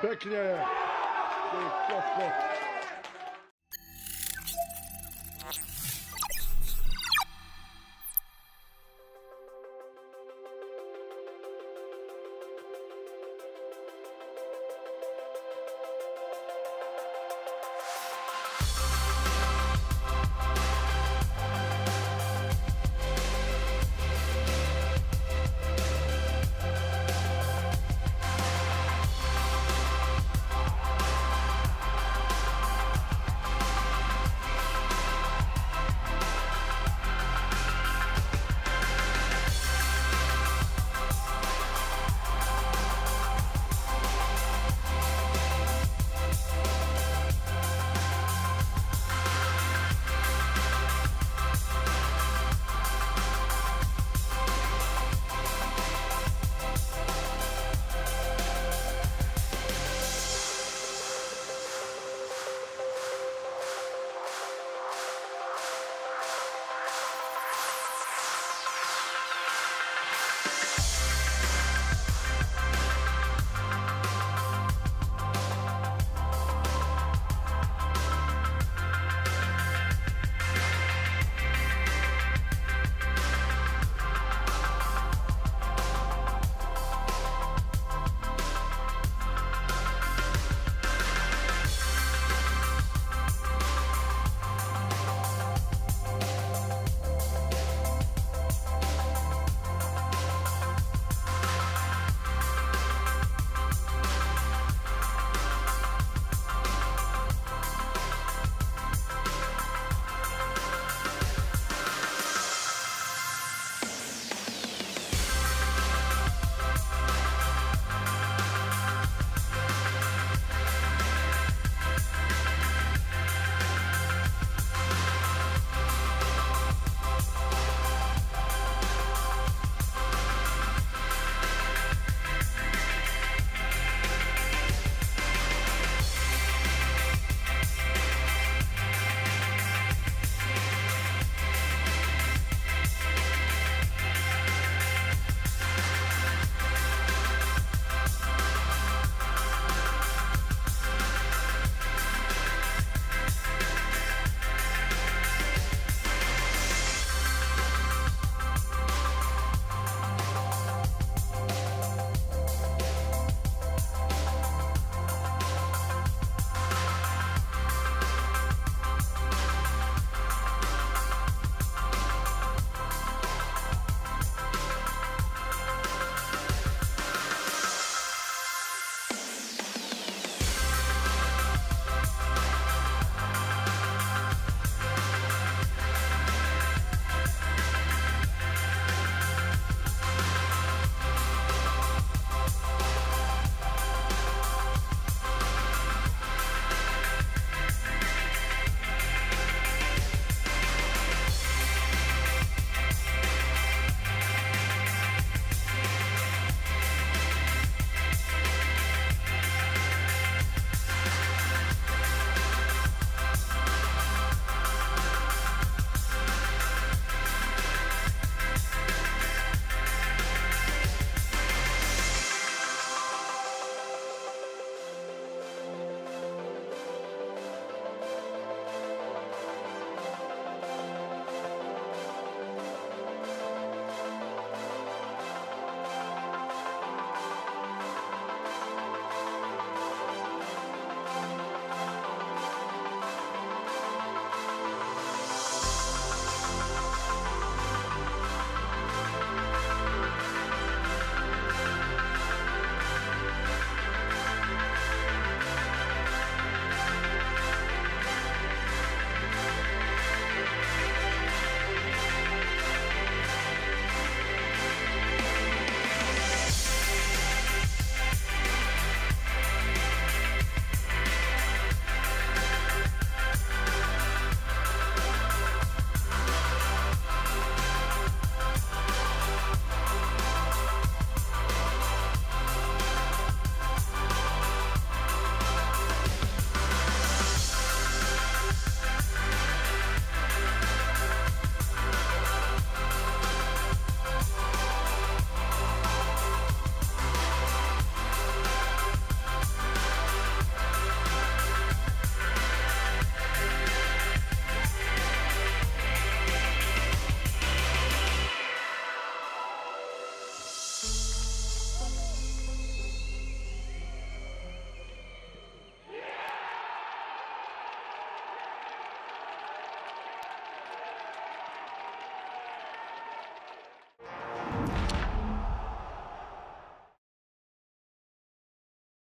Pekne. Ty kokos.